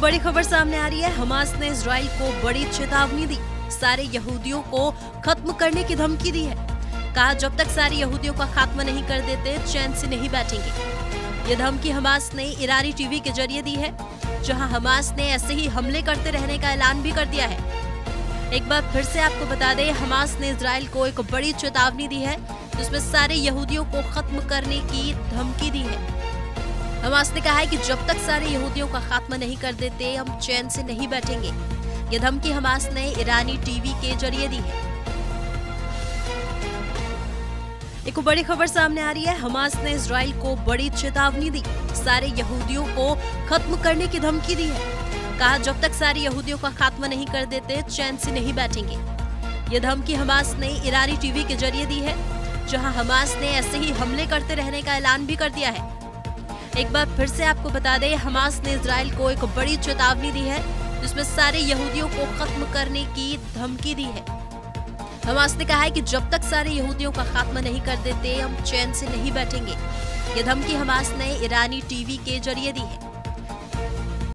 बड़ी खबर सामने आ रही है। हमास ने इसराइल को बड़ी चेतावनी दी। सारे यहूदियों को खत्म करने की धमकी दी है। कहा, जब तक सारे यहूदियों का खात्मा नहीं कर देते, चैन से नहीं बैठेंगे। ये धमकी हमास ने ईरानी टीवी के ज़रिए दी है, जहाँ हमास ने ऐसे ही हमले करते रहने का ऐलान भी कर दिया है। एक बार फिर से आपको बता दें, हमास ने इसराइल को एक बड़ी चेतावनी दी है, जिसमें सारे यहूदियों को खत्म करने की धमकी दी है। हमास ने कहा है कि जब तक सारे यहूदियों का खात्मा नहीं कर देते, हम चैन से नहीं बैठेंगे। ये धमकी हमास ने ईरानी टीवी के ज़रिए दी है। एक बड़ी खबर सामने आ रही है। हमास ने इसराइल को बड़ी चेतावनी दी। सारे यहूदियों को खत्म करने की धमकी दी है। कहा, जब तक सारे यहूदियों का खात्मा नहीं कर देते, चैन से नहीं बैठेंगे। ये धमकी हमास ने ईरानी टीवी के ज़रिए दी है, जहाँ हमास ने ऐसे ही हमले करते रहने का ऐलान भी कर दिया है। एक बार फिर से आपको बता दें, हमास ने इसराइल को एक बड़ी चेतावनी दी है, जिसमें सारे यहूदियों को खत्म करने की धमकी दी है। हमास ने कहा है कि जब तक सारे यहूदियों का खात्मा नहीं कर देते, हम चैन से नहीं बैठेंगे। ये धमकी हमास ने ईरानी टीवी के ज़रिए दी है।